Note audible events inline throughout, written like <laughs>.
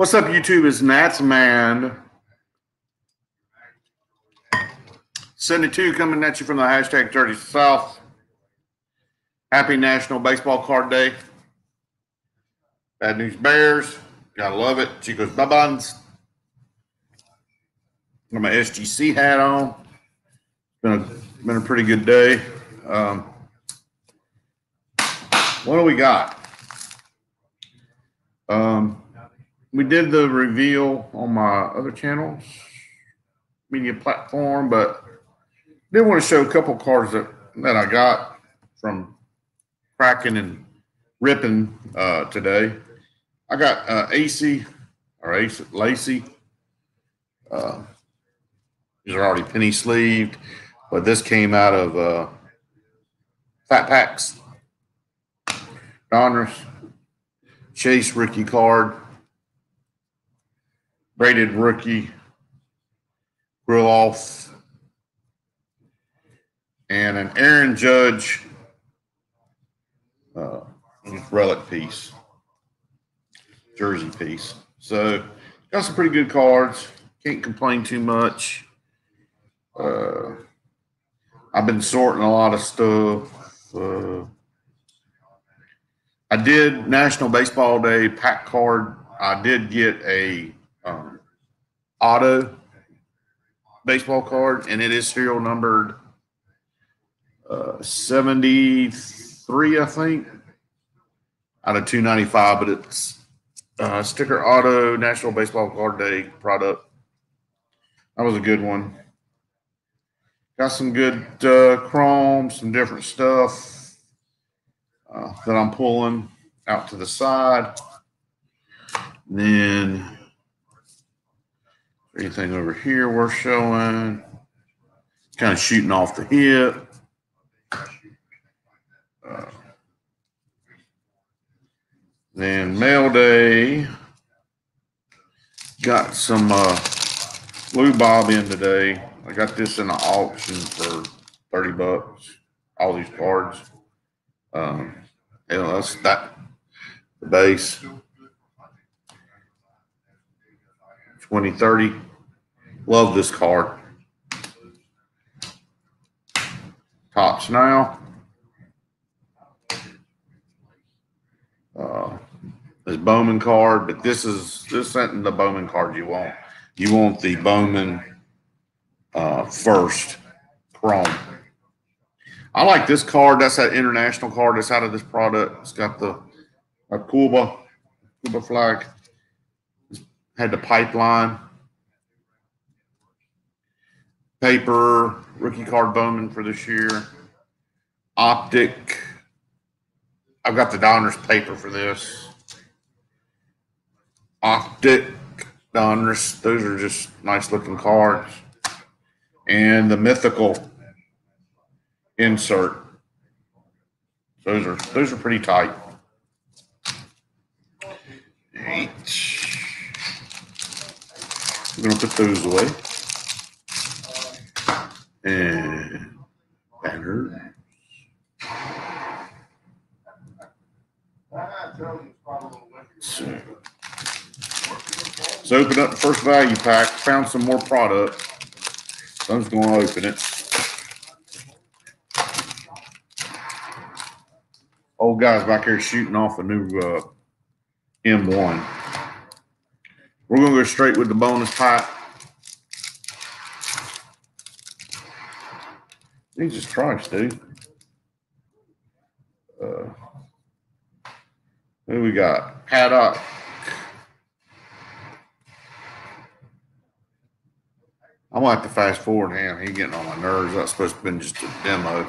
What's up, YouTube? It's Nats Man. 72 coming at you from the hashtag 30 South. Happy National Baseball Card Day. Bad News Bears. Gotta love it. Chico's Bail Bonds. Got my SGC hat on. Been a been a pretty good day. Um, what do we got? Um, we did the reveal on my other channels, media platform, but did want to show a couple cards that, that I got from cracking and ripping uh, today. I got uh, AC or Ace Lacy. Uh, these are already penny sleeved, but this came out of uh, Fat Packs. Donruss, Chase rookie card, braided rookie, grill off, and an Aaron Judge uh, relic piece, jersey piece. So got some pretty good cards. Can't complain too much. Uh, I've been sorting a lot of stuff. Uh, I did National Baseball Day pack card. I did get a um, auto baseball card, and it is serial numbered uh, 73, I think, out of 295, but it's uh, sticker auto National Baseball Card Day product. That was a good one. Got some good uh, chrome, some different stuff uh, that I'm pulling out to the side. Then anything over here we're showing, kind of shooting off the hip. Uh, then mail day, got some uh, Blue Bob in today. I got this in an auction for 30 bucks, all these cards. Um, you know, that's that, the base. 2030. Love this card. Topps now. Uh, this Bowman card, but this is this isn't the Bowman card you want. You want the Bowman uh, first chrome. I like this card. That's that international card that's out of this product. It's got the Cuba Cuba flag. Had the pipeline. Paper rookie card Bowman for this year. Optic. I've got the Donruss paper for this. Optic Donruss. Those are just nice looking cards. And the mythical insert. Those are those are pretty tight. I'm gonna put those away. And banner. So, let's open up the first value pack. Found some more product. So I'm just gonna open it. Old guy's back here shooting off a new uh, M1. We're gonna go straight with the bonus pack. Jesus Christ, dude. Uh, who we got? Paddock. I'm gonna have to fast forward him. He getting on my nerves. That's supposed to have been just a demo.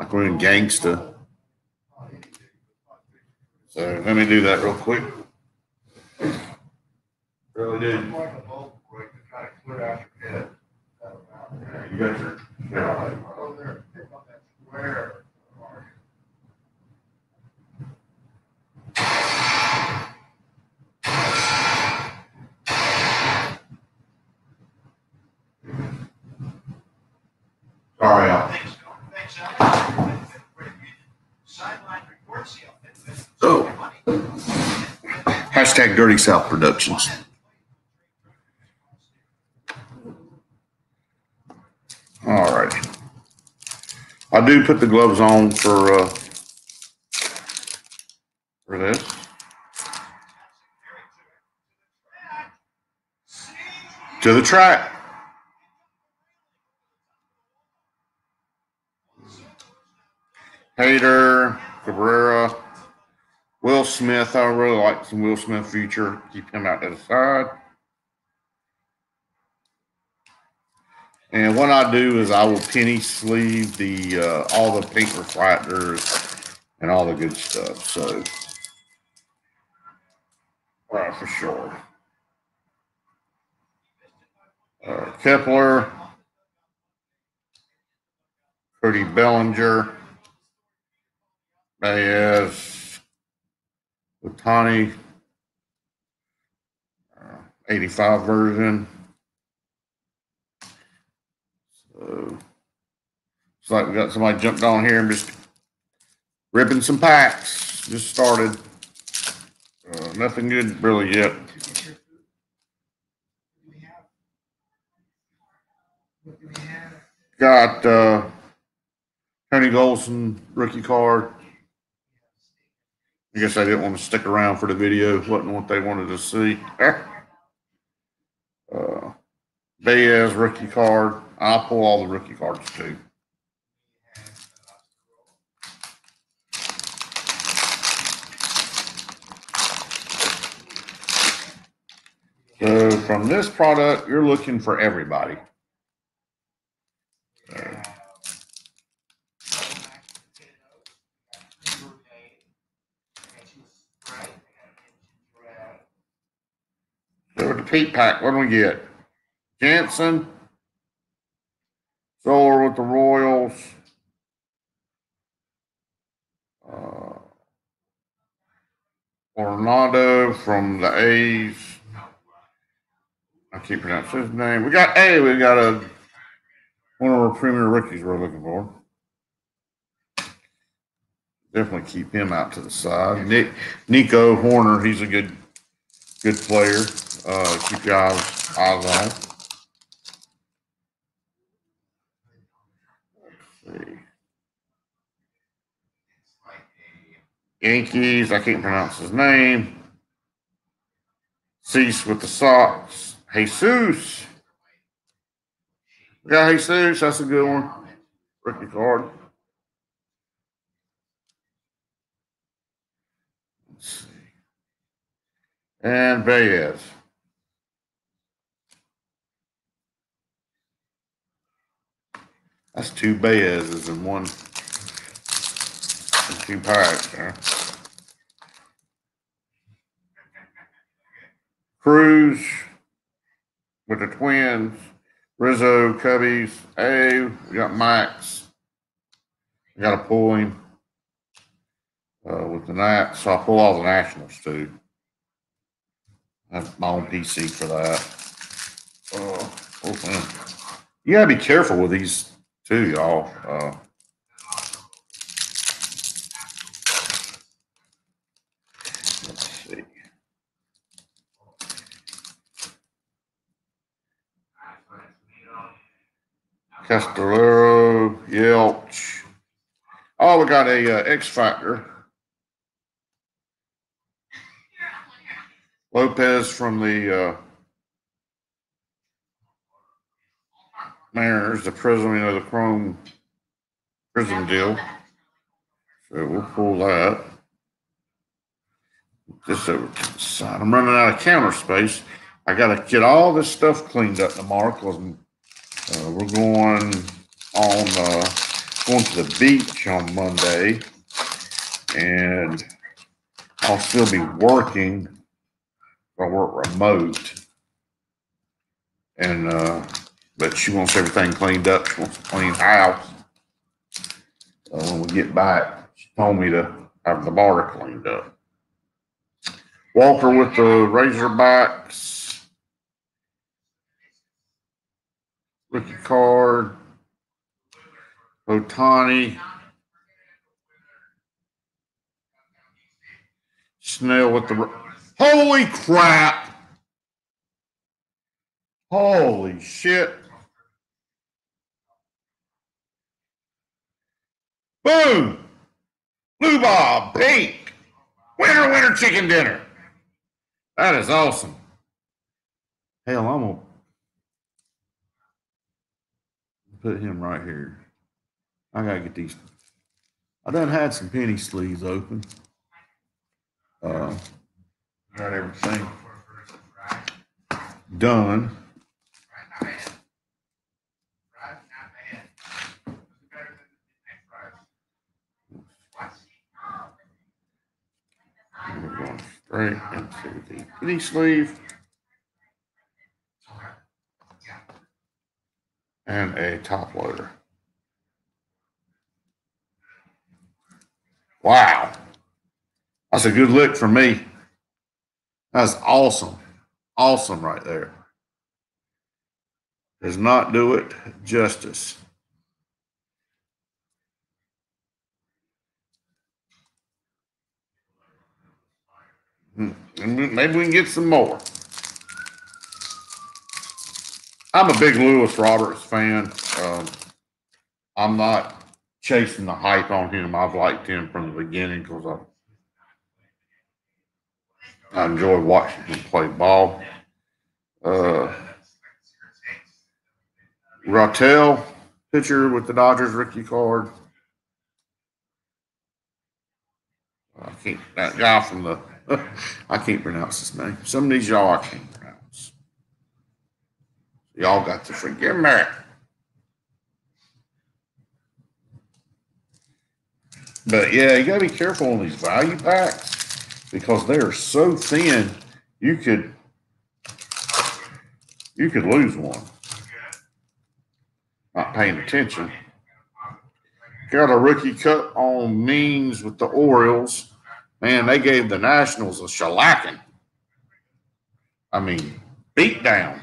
Like we're in gangsta. So let me do that real quick. Really did. You got your. Sorry, Al. So, Hashtag Dirty South Productions. All righty. I do put the gloves on for, uh, for this. To the track. Hater, Will Smith. I really like some Will Smith future. Keep him out to the side. And what I do is I will penny sleeve the uh, all the pink refractors and all the good stuff. So, right for sure. Uh, Kepler, Cody Bellinger, Baez, Ohtani, uh, 85 version. So it's like we got somebody jumped on here and just ripping some packs. Just started. Uh, nothing good really yet. Got uh, Tony Golson rookie card. I guess I didn't want to stick around for the video. wasn't what they wanted to see. <laughs> uh, Baez rookie card. I'll pull all the rookie cards too. So from this product, you're looking for everybody. Uh, Pete pack, what do we get? Jansen, Soler with the Royals. Uh, Orlando from the A's. I can't pronounce his name. We got A. We got a one of our premier rookies we're looking for. Definitely keep him out to the side. Nick Nico Hoerner, he's a good good player. Uh, keep your eyes eyes on. Yankees, I can't pronounce his name. Cease with the Sox. Jesus. We got Jesus, that's a good one. Rookie card. Let's see. And Baez. That's two Baez's and one, and two packs, huh? Cruz with the Twins, Rizzo, Cubbies, A, we got Max. We got to pull him uh, with the Nats. So I'll pull all the Nationals too. I have my own PC for that. Uh, open. You gotta be careful with these too, y'all. Uh, let's see. Castellero, Yelch. Oh, we got a uh, X Factor. Lopez from the uh, Mariners, the prism, you know, the chrome prism deal. So we'll pull that. This over to the side. I'm running out of counter space. I got to get all this stuff cleaned up tomorrow because uh, we're going on uh, going to the beach on Monday, and I'll still be working. I work remote, and uh, but she wants everything cleaned up. She wants a clean house. Uh, when we get back, she told me to have the bar cleaned up. Walker with the Razorbacks. Rookie card. Ohtani. Snell with the Holy crap. Holy shit. Boom. Bob, pink. Winner, winner, chicken dinner. That is awesome. Hell, I'm gonna put him right here. I gotta get these. I done had some penny sleeves open. Uh, got everything done. We're going straight into the penny sleeve. And a top loader. Wow. That's a good look for me. That's awesome. Awesome right there. Does not do it justice. And Maybe we can get some more. I'm a big Luis Roberts fan. Um, I'm not chasing the hype on him. I've liked him from the beginning because I, I enjoy watching him play ball. Uh, Rotel, pitcher with the Dodgers rookie card. I can't, that guy from the, <laughs> I can't pronounce his name. Some of these y'all I can't pronounce. Y'all got to forgive me. But yeah, you gotta be careful on these value packs because they are so thin. You could you could lose one. Not paying attention. Got a rookie cut on Means with the Orioles. Man, they gave the Nationals a shellacking. I mean, beat down.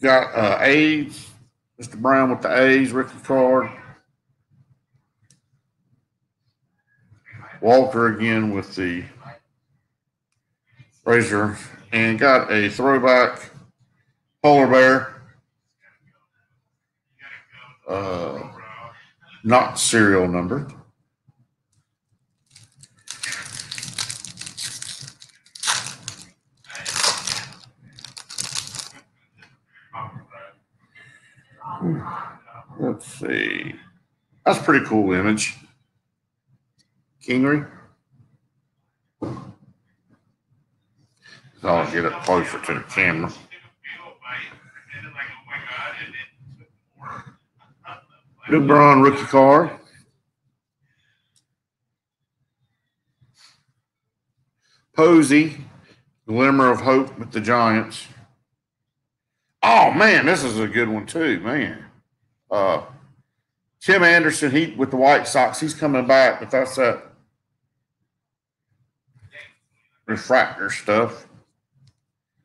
Got uh, A's, Mr. Brown with the A's Ricky card. Walker again with the Razor and got a throwback polar bear. Uh, not serial numbered. Let's see. That's pretty cool image. Kingery. I'll get it closer to the camera. LeBron rookie card. Posey, glimmer of hope with the Giants. Oh man, this is a good one too, man. Uh, Tim Anderson, he with the White Sox, he's coming back, but that's that refractor stuff.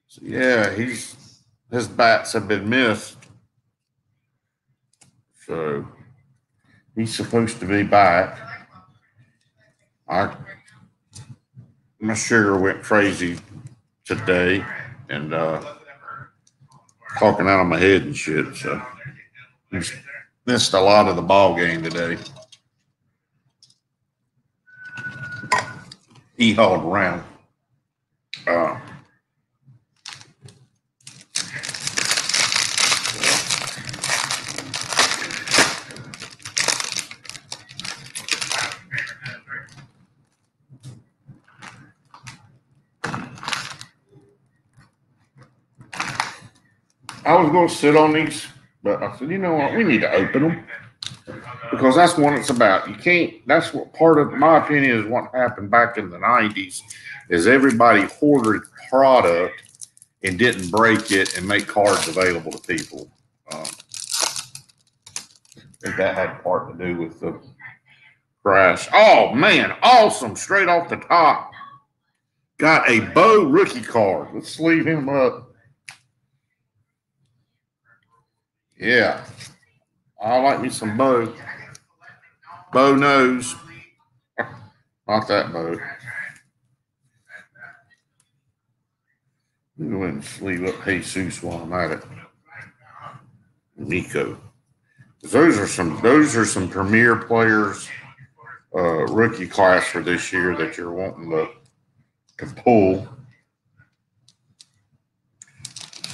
So yeah, he's his bats have been missed. So he's supposed to be back. I my sugar went crazy today and uh talking out of my head and shit. So missed a lot of the ball game today. He hauled around. Uh, I was going to sit on these, but I said, you know what? We need to open them because that's what it's about. You can't. That's what part of my opinion is what happened back in the '90s is everybody hoarded product and didn't break it and make cards available to people. Um, I think that had part to do with the crash. Oh man, awesome! Straight off the top, got a Bo rookie card. Let's sleeve him up. Yeah. I like me some Bo. Bo knows. Not that Bo. Go ahead and sleeve up Jesus while I'm at it. Nico. Those are some those are some premier players uh, rookie class for this year that you're wanting to, to pull.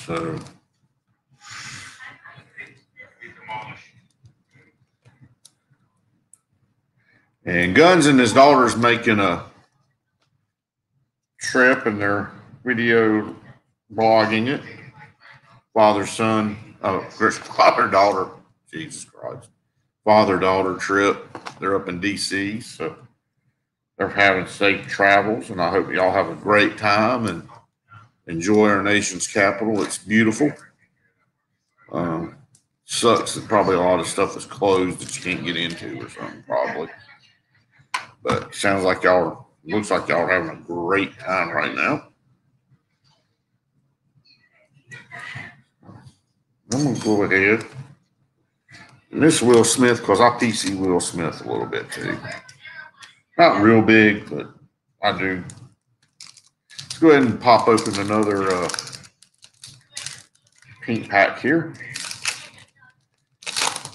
So And Guns and his daughter's making a trip and they're video blogging it. Father, son, oh, <laughs> father, daughter, Jesus Christ. Father, daughter trip. They're up in DC, so they're having safe travels, and I hope y'all have a great time and enjoy our nation's capital. It's beautiful. Um, sucks that probably a lot of stuff is closed that you can't get into or something, probably. But sounds like y'all looks like y'all are having a great time right now. I'm gonna go ahead. And this Will Smith, because I PC Will Smith a little bit too. Not real big, but I do. Let's go ahead and pop open another uh, pink pack here.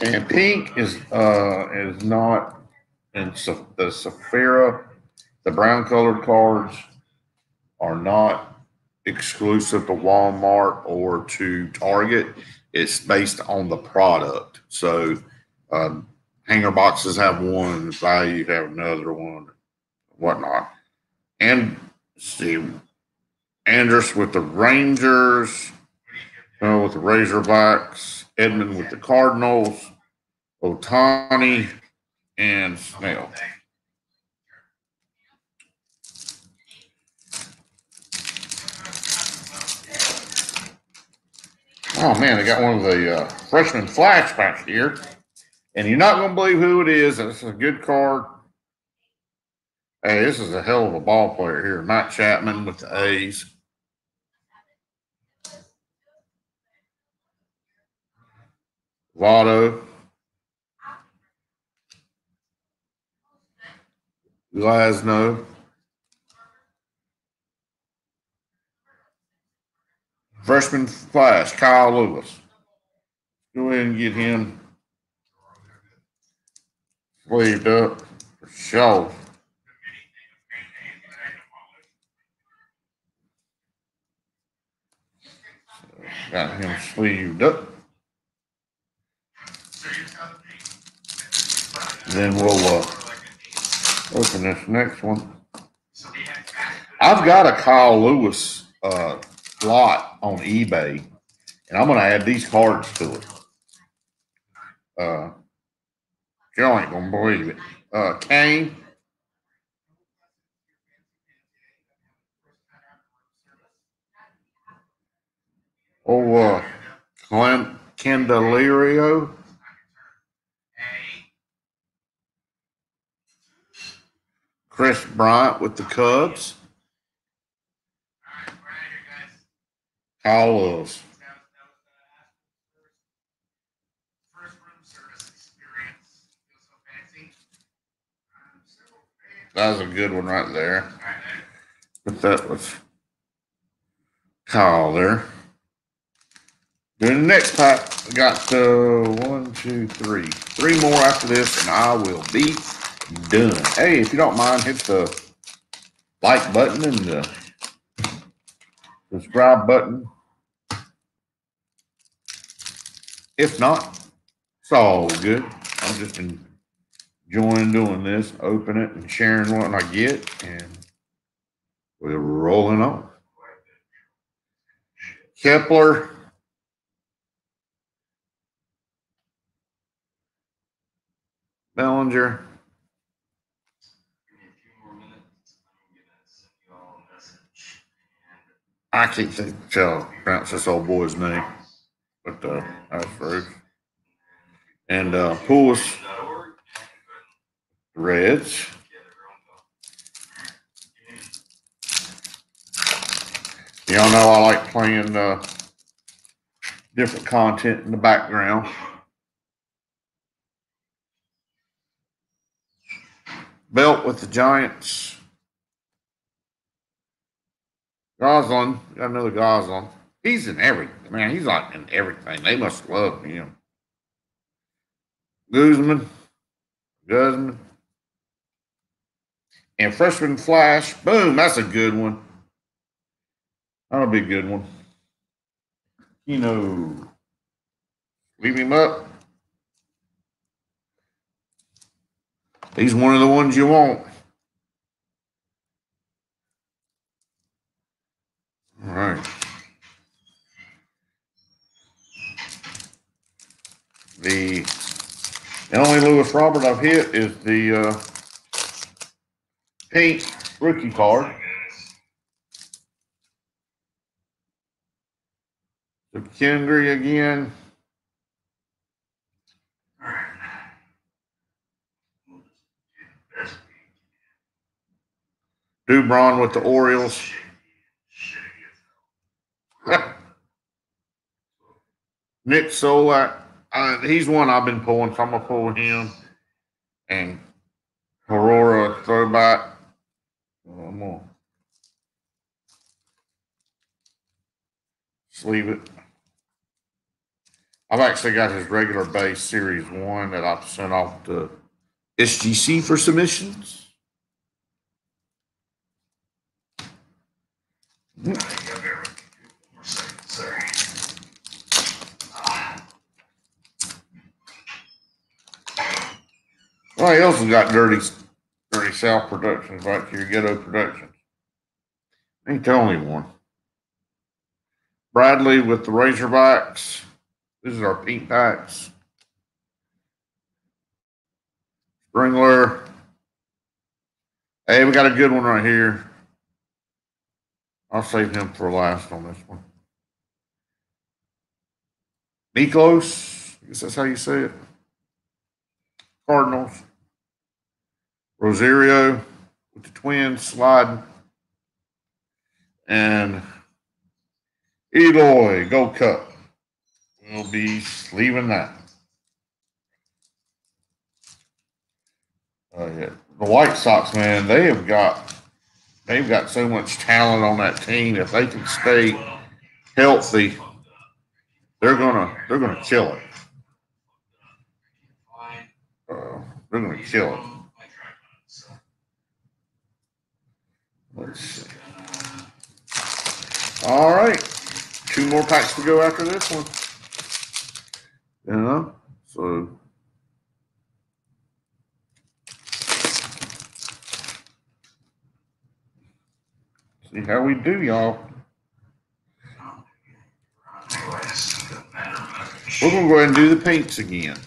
And pink is uh, is not and so the sepia, the brown colored cards are not exclusive to Walmart or to Target. It's based on the product. So um, hanger boxes have one, value have another one, whatnot. And see, Andrus with the Rangers, uh, with the Razorbacks, Edman with the Cardinals, Ohtani and Snell. Oh man, they got one of the uh, freshman flashbacks here, and you're not going to believe who it is. This is a good card. Hey, this is a hell of a ball player here, Matt Chapman with the A's. Votto. Glasnow. Freshman flash, Kyle Lewis. Go ahead and get him sleeved up for sure. Got him sleeved up. Then we'll uh, open this next one. I've got a Kyle Lewis uh, lot on eBay, and I'm going to add these cards to it. Uh, you ain't going to believe it. Uh, Kane. Oh, uh, Candelario. Kris Bryant with the Cubs. Kyle. That was a good one right there. But that was Kyle there. Then the next pack, got uh, one, two, three. Three more after this, and I will be done. Hey, if you don't mind, hit the like button and the subscribe button. If not, it's all good. I'm just enjoying doing this, open it and sharing what I get, and we're rolling on. Kepler. Bellinger. I can't think, tell, pronounce this old boy's name, but, uh, that's rude. And, uh, Pools, Reds. Y'all know I like playing, uh, different content in the background. Belt with the Giants. Goslin, got another Goslin. He's in everything, man. He's like in everything. They must love him. Guzman, Guzman, and freshman Flash. Boom, that's a good one. That'll be a good one. You know, leave him up. He's one of the ones you want. All right. The, the only Luis Robert I've hit is the uh, pink rookie card. The Kendry again. Dubron with the Orioles. <laughs> Nick Solak, uh, he's one I've been pulling, so I'm gonna pull him. And Aurora throwback. More. Sleeve it. I've actually got his regular base series one that I've sent off to SGC for submissions. Well, he also got Dirty, Dirty South Productions right here, Ghetto Productions. Ain't the only one. Bradley with the Razorbacks. This is our pink packs. Springler. Hey, we got a good one right here. I'll save him for last on this one. Miklos, I guess that's how you say it. Cardinals. Rosario with the twins sliding. And Eloy, Gold Cup. We'll be leaving that. Oh, yeah. The White Sox, man, they have got they've got so much talent on that team. If they can stay healthy, they're gonna they're gonna kill it. They're gonna kill it. Let's see. All right, two more packs to go after this one. Yeah, so. See how we do, y'all. We're gonna go ahead and do the paints again.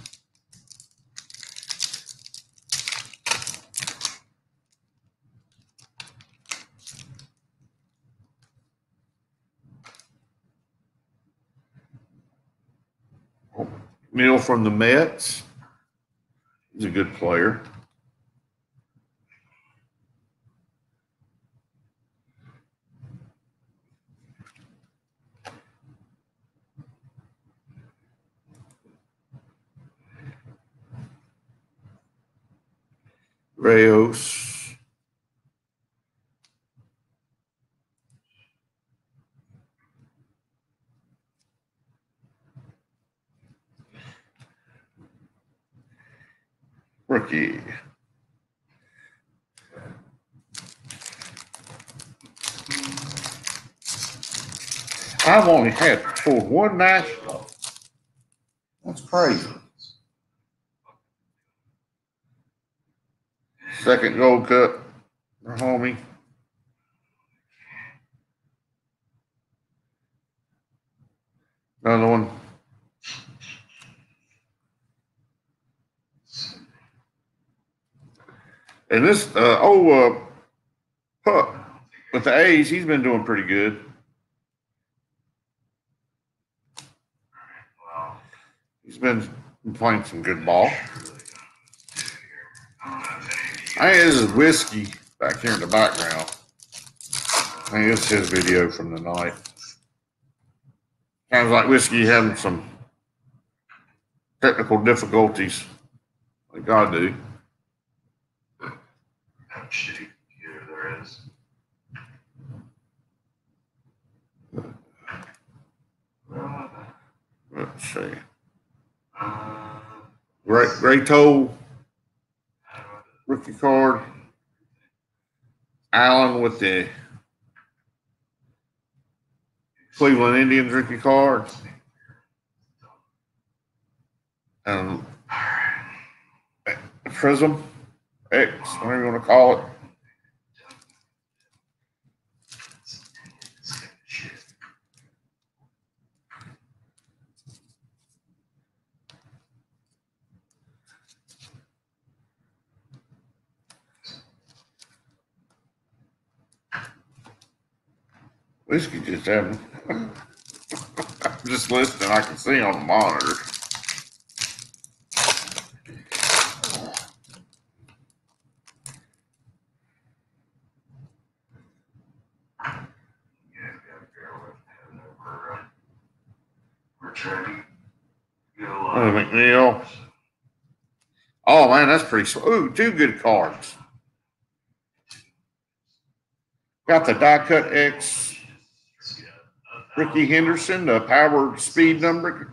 Neil from the Mets. He's a good player. Rayos. Rookie. I've only had pulled one national. That's crazy. Second gold cup, our homie. Another one. And this, uh, oh, uh, Puk with the A's, he's been doing pretty good. playing some good ball. I think this is whiskey back here in the background. I think it's his video from the night. Sounds like whiskey having some technical difficulties. Like I do. How shitty computer there is. Let's see. Great, Great Toll rookie card. Allen with the Cleveland Indians rookie card. And Prism X, whatever you want to call it. Whiskey just having. <laughs> I'm just listening. I can see on the monitor. Oh, McNeil. Oh man, that's pretty. sw- Ooh, two good cards. Got the die cut X. Rickey Henderson, the power speed number.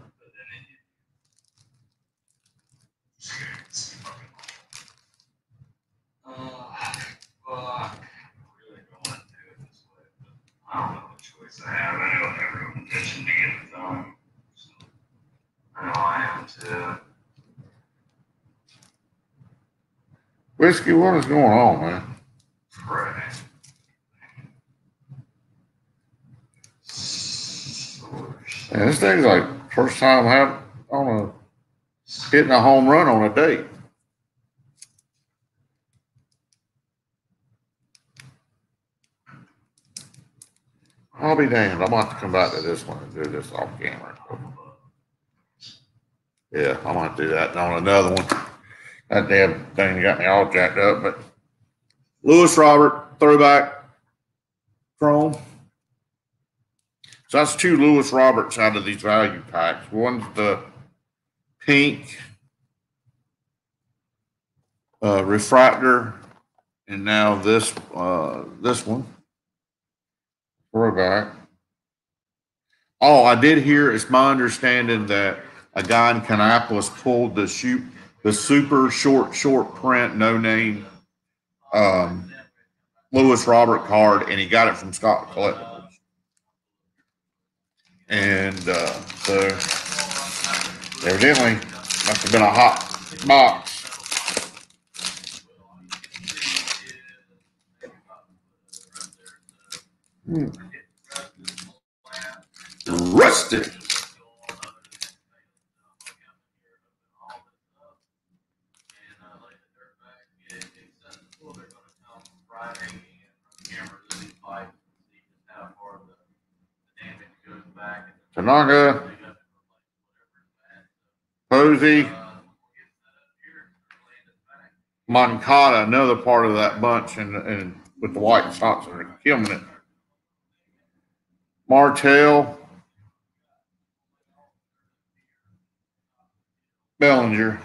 Whiskey, what is going on, man? Man, this thing's like first time have on a hitting a home run on a date. I'll be damned. I'm gonna have to come back to this one and do this off camera. Yeah, I'm gonna do that on another one. That damn thing got me all jacked up, but Luis Robert, throwback, Chrome. So that's two Luis Roberts out of these value packs. One's the pink uh, refractor, and now this uh, this one throwback. Oh, I did hear. It's my understanding that a guy in Kannapolis pulled the shoot the super short short print no name um, Luis Robert card, and he got it from Scott Collectibles. And uh, so evidently must have been a hot box. Hmm. Rusted. Tanaga, Posey, Moncada, another part of that bunch, and, and with the White Sox are killing it. Martell, Bellinger.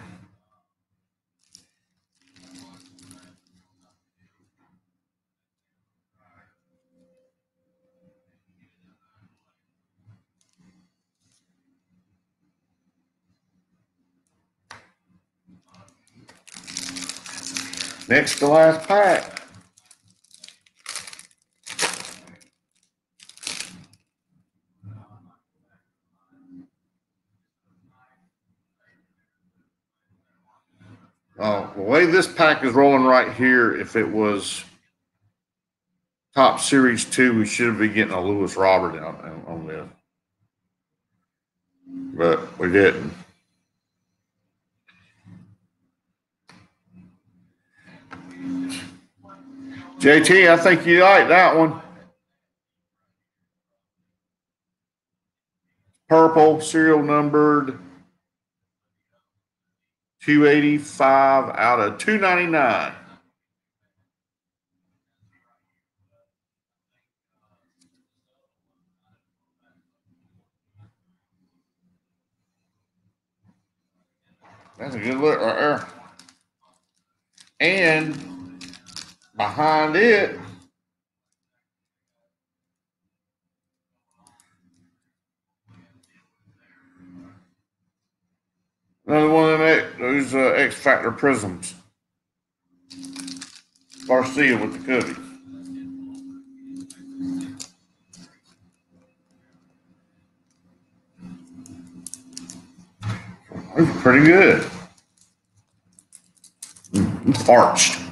Next to last pack. Oh, the way this pack is rolling right here, if it was Topps series two, we should be getting a Luis Robert on, on- on this. But we didn't. JT, I think you like that one. Purple, serial numbered 285 out of 299. That's a good look right there. And behind it, Another one of those uh, X Factor prisms. Garcia with the. Those pretty good. Parched.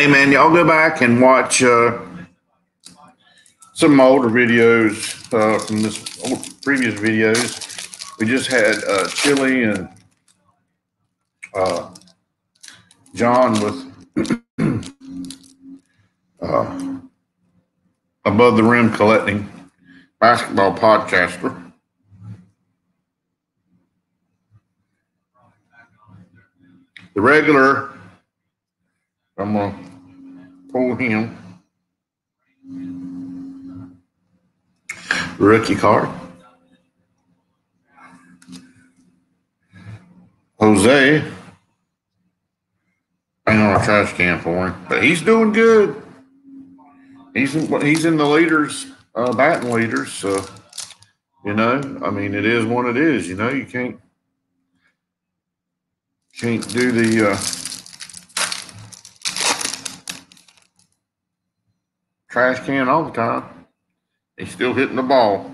Hey man, y'all go back and watch uh, some older videos uh, from this previous videos. We just had uh, Chili and uh, John with <clears throat> uh, Above the Rim Collecting basketball podcaster. The regular, I'm gonna pull him. Rookie card. Jose. Hang on a trash can for him, but he's doing good. He's in, he's in the leaders, uh, batting leaders. So, you know, I mean, it is what it is. You know, you can't can't do the uh, trash can all the time. He's still hitting the ball.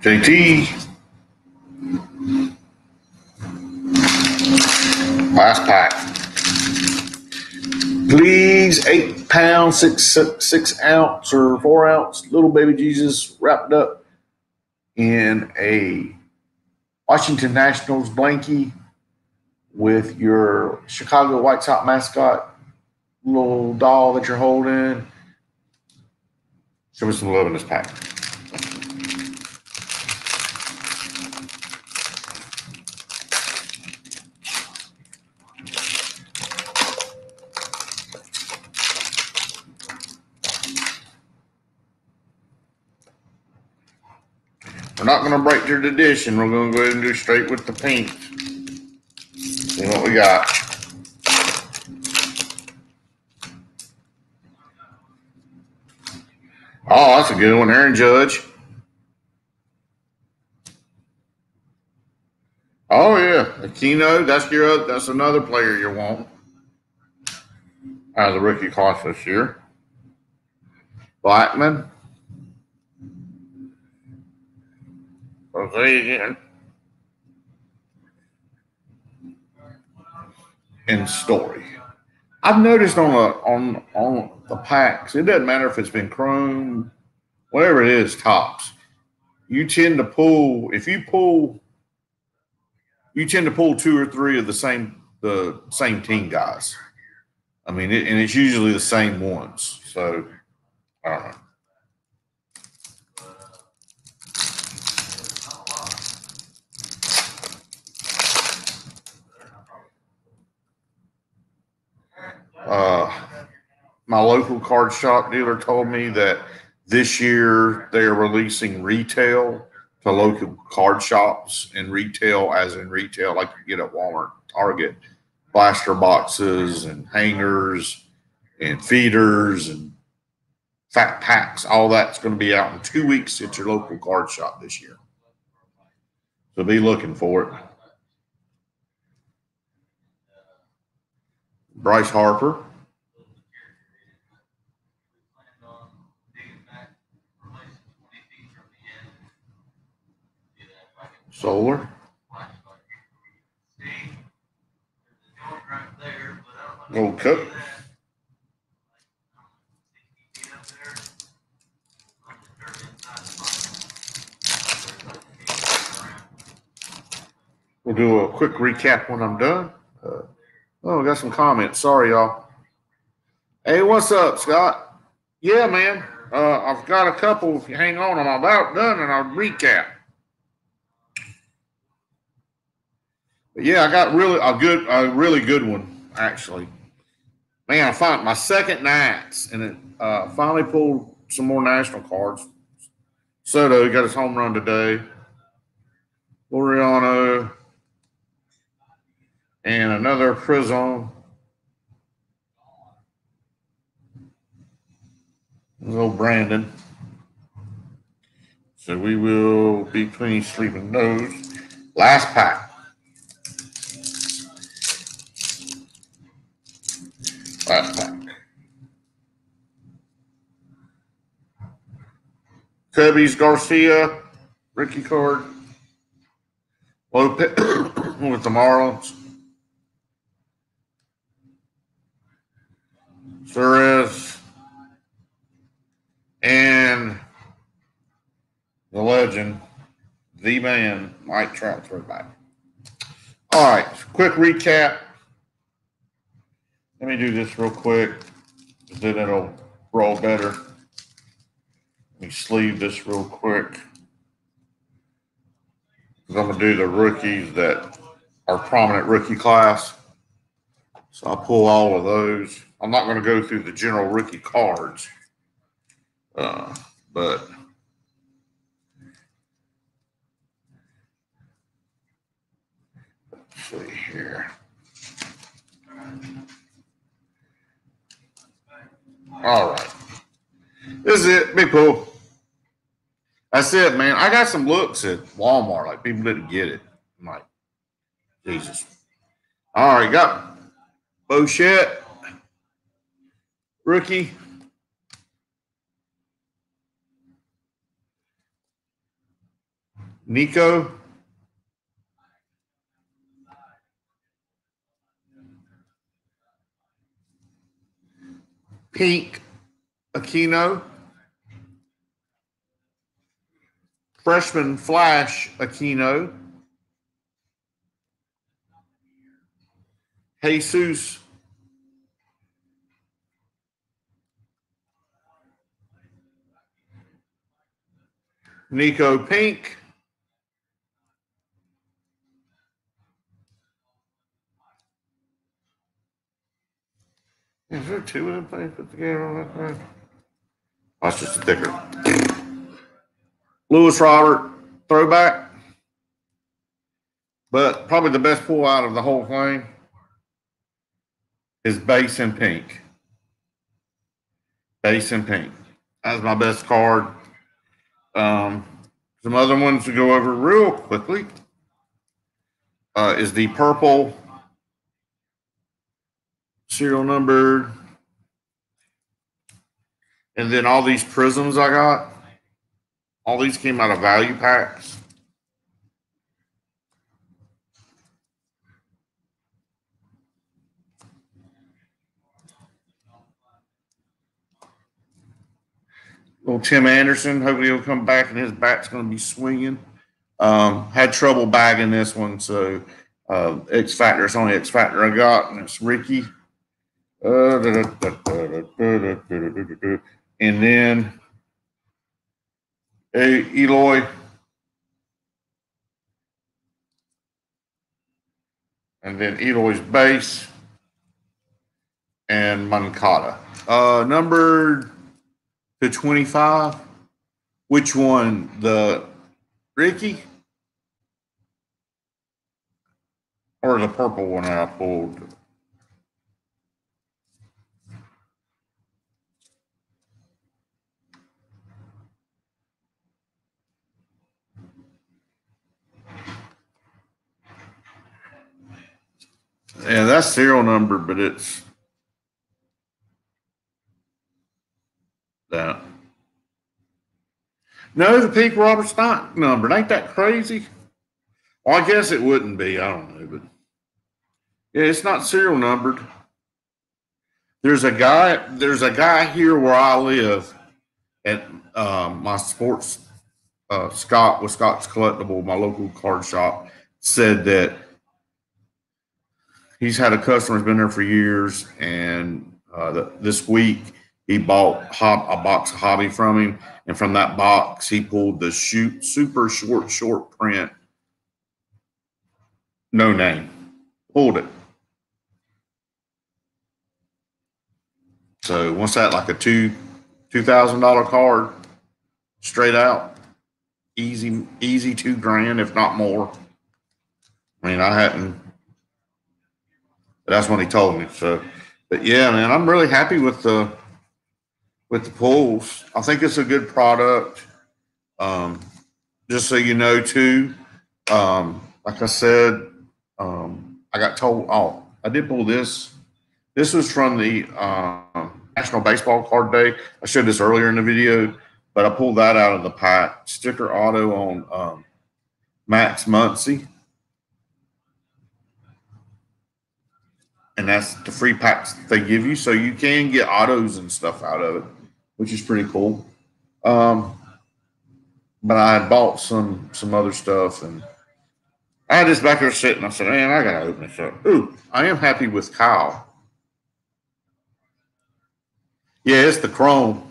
JT. Last pack. Please, eight pound, six six ounce or four ounce little baby Jesus wrapped up in a Washington Nationals blankie with your Chicago White Sox mascot little doll that you're holding. Show me some love in this pack. To break your tradition. We're going to go ahead and do straight with the pink. See what we got. Oh, that's a good one, Aaron Judge. Oh yeah, Aquino. That's your. That's another player you want as a rookie class this year. Blackmon. Jose again. And story. I've noticed on a on on the packs, it doesn't matter if it's been chrome, whatever it is, Topps. You tend to pull if you pull you tend to pull two or three of the same the same team guys. I mean, it, and it's usually the same ones. So I don't know. Uh, my local card shop dealer told me that this year they are releasing retail to local card shops and retail, as in retail, like you get at Walmart, Target, blaster boxes and hangers and feeders and fat packs. All that's going to be out in two weeks at your local card shop this year. So be looking for it. Bryce Harper. Soler. Gold Cup. We'll do a quick recap when I'm done. Oh, we got some comments. Sorry, y'all. Hey, what's up, Scott? Yeah, man. Uh, I've got a couple. If you hang on, I'm about done and I'll recap. But yeah, I got really a good, a really good one actually. Man, I found my second Knights, and it uh, finally pulled some more national cards. Soto got his home run today. Loriano and another Prism. Little Brandon. So we will be clean sleeping those. Last pack. Last pack. Cubbies Garcia, Ricky card. Lopez <coughs> with the Marlins. Suarez and the legend, the man, Mike Trout throwback. All right, quick recap. Let me do this real quick, then it'll roll better. Let me sleeve this real quick. I'm going to do the rookies that are prominent rookie class. So I'll pull all of those. I'm not going to go through the general rookie cards, uh, but let's see here. All right. This is it. Big pool. That's it, man. I got some looks at Walmart. Like people didn't get it. I'm like, Jesus. All right, got Bichette, rookie. Nico. Pink Aquino. Freshman Flash Aquino. Jesus. Nico Pink. Is there two of them things put game on that thing? Oh, That's just a sticker. Luis Robert, throwback. But probably the best pull out of the whole thing is base and pink. Base and pink. That's my best card. Um, some other ones to go over real quickly uh, is the purple serial number. And then all these prisms I got. All these came out of value packs. Little Tim Anderson, hopefully he'll come back and his bat's going to be swinging. Um, had trouble bagging this one, so uh, X Factor. It's only X Factor I got, and it's Rickey. Uh, and then Hey, Eloy. And then Eloy's base and Moncada. Uh, number to 25. Which one? The Rickey? Or the purple one I pulled? Yeah, that's serial number, but it's that. No, the pink Robert Stock number. Ain't that crazy? Well, I guess it wouldn't be. I don't know, but yeah, it's not serial numbered. There's a guy. There's a guy here where I live at um, my sports. Uh, Scott with Scott's Collectible, my local card shop, said that he's had a customer who's been there for years, and uh, the, this week he bought hob, a box of hobby from him, and from that box he pulled the shoot super short short print, no name, pulled it. So what's that like a two two thousand dollar card, straight out, easy, easy two grand if not more. I mean, I hadn't. That's what he told me. So, but yeah, man, I'm really happy with the with the pulls. I think it's a good product. Um, just so you know, too, um, like I said, um, I got told. Oh, I did pull this. This was from the uh, National Baseball Card Day. I showed this earlier in the video, but I pulled that out of the pack. Sticker auto on um, Max Muncy. And that's the free packs they give you. So you can get autos and stuff out of it, which is pretty cool. Um, but I had bought some some other stuff and I had this back there sitting. I said, man, I gotta open this up. Ooh, I am happy with Kyle. Yeah, it's the chrome.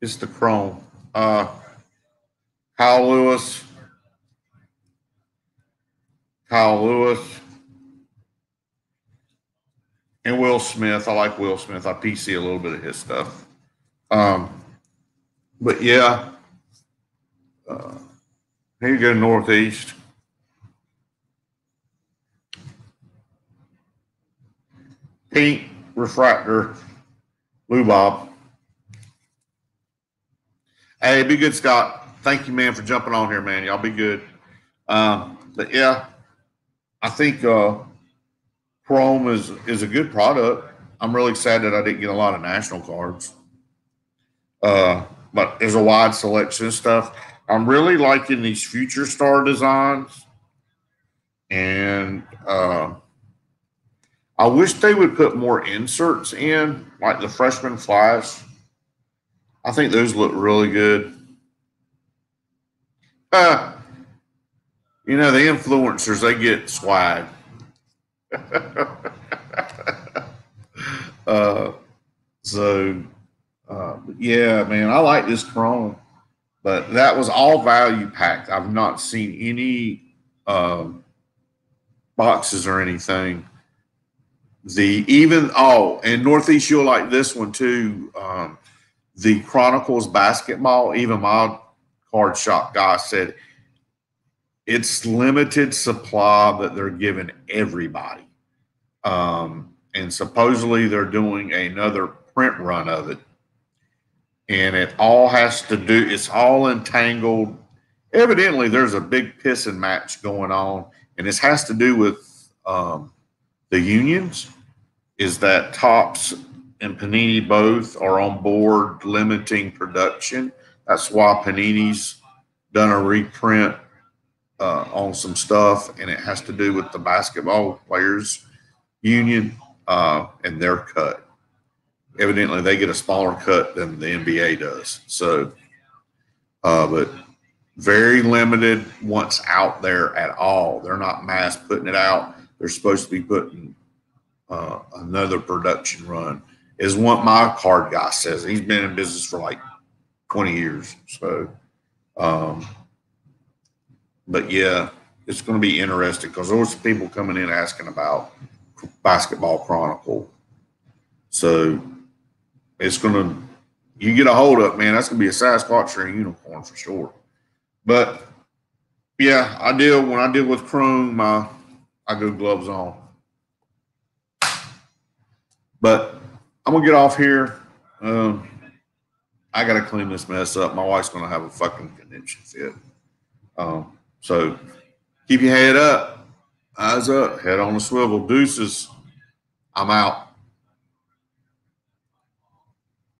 It's the chrome. Uh Kyle Lewis. Kyle Lewis. And Will Smith. I like Will Smith. I PC a little bit of his stuff. Um, but yeah. Uh, here you go, Northeast. Pink refractor, Lou Bob. Hey, be good, Scott. Thank you, man, for jumping on here, man. Y'all be good. Um, but yeah, I think uh, Chrome is is a good product. I'm really sad that I didn't get a lot of national cards. Uh, but there's a wide selection of stuff. I'm really liking these future star designs. And uh, I wish they would put more inserts in, like the freshman flash. I think those look really good. Uh, <laughs> you know, the influencers, they get swag. <laughs> uh, so, uh, yeah, man, I like this chrome, but that was all value packed. I've not seen any um, boxes or anything. The even oh, and Northeast, you'll like this one too. Um, the Chronicles basketball. Even my card shop guy said it's limited supply that they're giving everybody. Um, and supposedly they're doing another print run of it. And it all has to do, it's all entangled. Evidently, there's a big pissing match going on, and this has to do with um, the unions. Is that Topps and Panini both are on board limiting production? That's why Panini's done a reprint uh, on some stuff, and it has to do with the basketball players union uh, and their cut. Evidently, they get a smaller cut than the NBA does. So, uh, but very limited once out there at all. They're not mass putting it out. They're supposed to be putting uh, another production run, is what my card guy says. He's been in business for like 20 years. So, um, but yeah, it's going to be interesting because there there's people coming in asking about Basketball Chronicle. So it's going to, you get a hold up, man, that's going to be a Sasquatch or a unicorn for sure. But yeah, I deal, when I deal with Chrome, I, I go gloves on. But I'm going to get off here. Um, I got to clean this mess up. My wife's going to have a fucking convention fit. Um, so keep your head up, eyes up, head on the swivel. Deuces. I'm out.